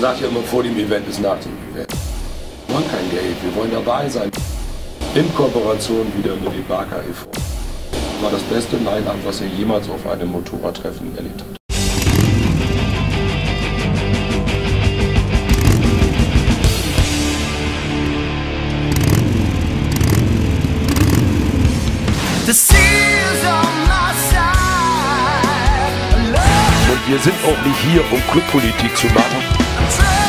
sagt ja immer, vor dem Event ist nach dem Event. Wir wollen kein Geld, wir wollen dabei sein. In Kooperation wieder mit dem Barker e.V. War das beste Line-Up, was er jemals auf einem Motorradtreffen erlebt hat. Und wir sind auch nicht hier, um Clubpolitik zu machen. I'm trying.